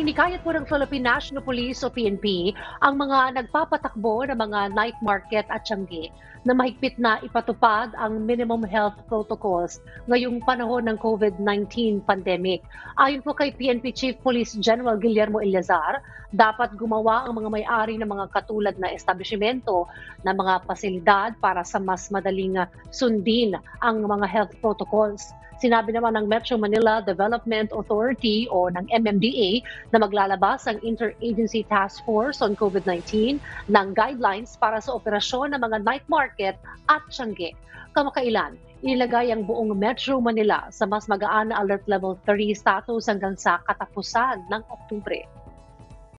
hinikayat po ng Philippine National Police o PNP ang mga nagpapatakbo ng mga night market at tiyanggi na mahigpit na ipatupad ang minimum health protocols ngayong panahon ng COVID-19 pandemic. Ayon po kay PNP Chief Police General Guillermo Eleazar, dapat gumawa ang mga may-ari ng mga katulad na establishmento na mga pasilidad para sa mas madaling sundin ang mga health protocols. Sinabi naman ng Metro Manila Development Authority o ng MMDA na maglalabas ang Interagency Task Force on COVID-19 ng guidelines para sa operasyon ng mga night market at tiyangge. Kamakailan, inilagay ang buong Metro Manila sa mas magaan na alert level 3 status hanggang sa katapusan ng Oktubre.